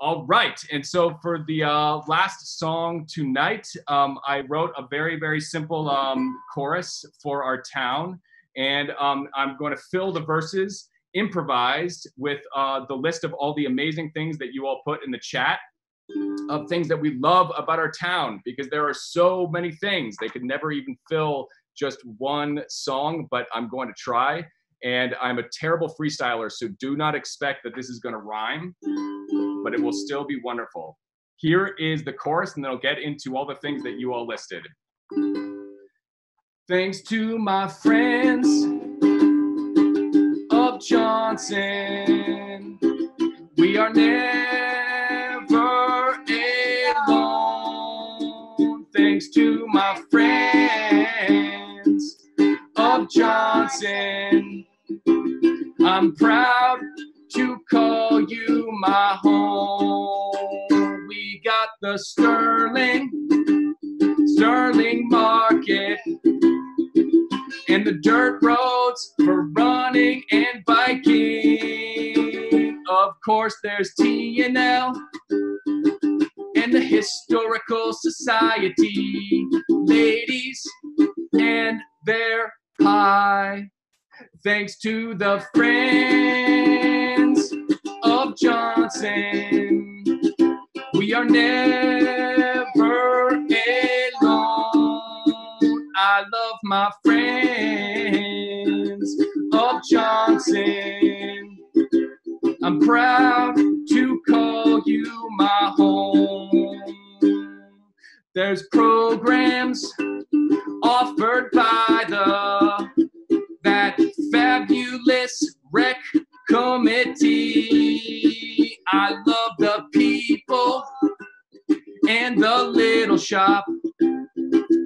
All right. And so for the uh, last song tonight, um, I wrote a very, very simple um, chorus for our town. And um, I'm going to fill the verses improvised with uh, the list of all the amazing things that you all put in the chat of things that we love about our town because there are so many things. They could never even fill just one song, but I'm going to try. And I'm a terrible freestyler, so do not expect that this is going to rhyme but it will still be wonderful. Here is the chorus, and then I'll get into all the things that you all listed. Thanks to my friends of Johnson, we are never alone. Thanks to my friends of Johnson, I'm proud to call my home. We got the Sterling, Sterling Market, and the dirt roads for running and biking. Of course, there's T&L and the Historical Society, ladies and their pie. Thanks to the friends Johnson, we are never alone. I love my friends of Johnson. I'm proud to call you my home. There's programs offered by the that fabulous rec committee. The little shop.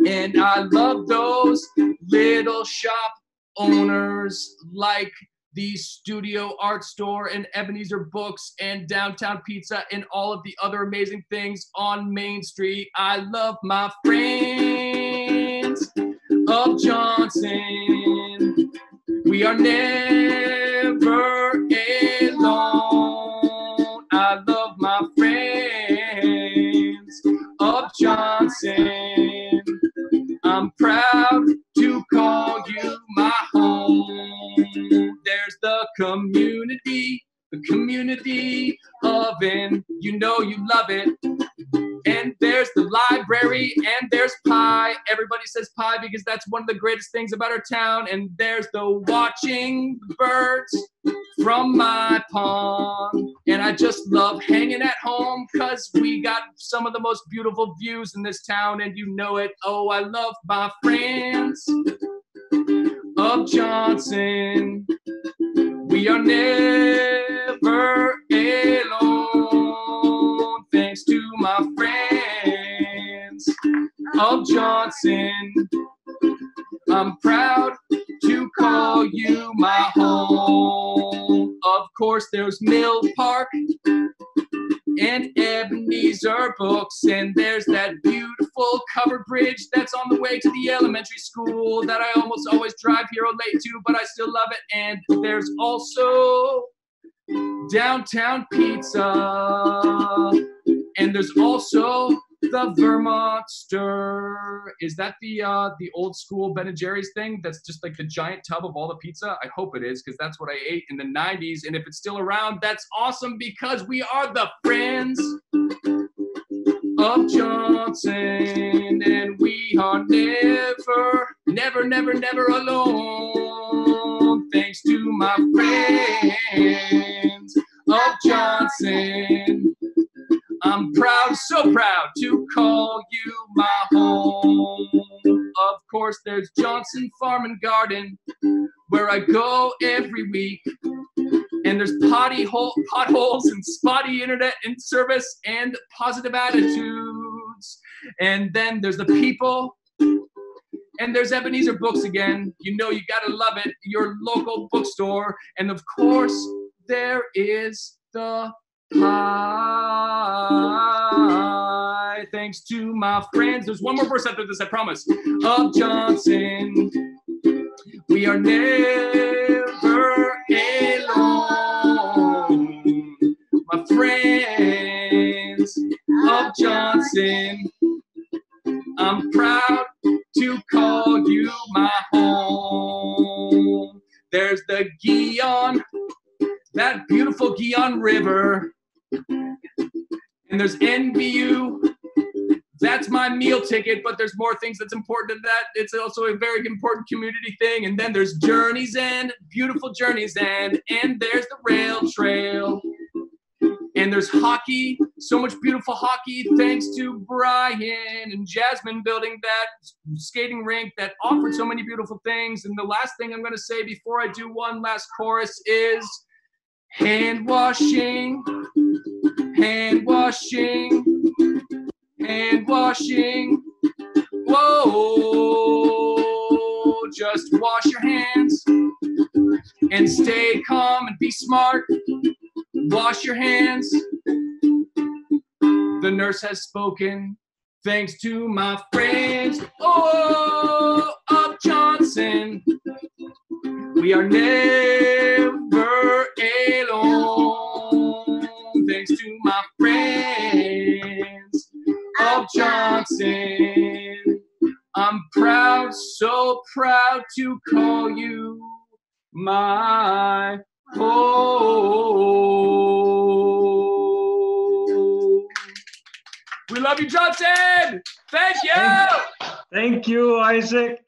And I love those little shop owners like the Studio Art Store and Ebenezer Books and Downtown Pizza and all of the other amazing things on Main Street. I love my friends of Johnson. We are never community, the community oven. You know you love it. And there's the library, and there's pie. Everybody says pie because that's one of the greatest things about our town. And there's the watching birds from my pond. And I just love hanging at home because we got some of the most beautiful views in this town, and you know it. Oh, I love my friends of Johnson. We are never alone. Thanks to my friends of Johnson. I'm proud to call you my home. Of course, there's Mill Park and Ebenezer Books, and there's that beautiful covered bridge that's on the way to the elementary school that I almost always drive here late to, but I still love it. And there's also downtown pizza, and there's also the Vermonster. Is that the uh, the old school Ben and Jerry's thing? That's just like the giant tub of all the pizza. I hope it is because that's what I ate in the '90s. And if it's still around, that's awesome because we are the friends of Johnson, and we are never, never, never, never alone. Thanks to my friends of Johnson. I'm proud, so proud to call you my home. Of course, there's Johnson Farm and Garden, where I go every week. And there's potty hole, potholes and spotty internet and service and positive attitudes. And then there's the people. And there's Ebenezer Books again. You know you gotta love it. Your local bookstore. And of course, there is the Thanks to my friends. There's one more verse after this, I promise. Of Johnson, we are never alone. My friends of Johnson. I'm proud to call you my home. There's the Gihon, that beautiful Gihon River. And there's NVU, that's my meal ticket, but there's more things that's important than that. It's also a very important community thing. And then there's Journey's End, beautiful Journey's End, and there's the rail trail. And there's hockey, so much beautiful hockey, thanks to Brian and Jasmine building that skating rink that offered so many beautiful things. And the last thing I'm going to say before I do one last chorus is hand washing, hand washing, hand washing. Whoa, just wash your hands and stay calm and be smart. Wash your hands. The nurse has spoken. Thanks to my friends, oh, of Johnson. We are never alone. Thanks to my friends of Johnson. I'm proud, so proud to call you my home. We love you, Johnson. Thank you. Thank you, Isaac.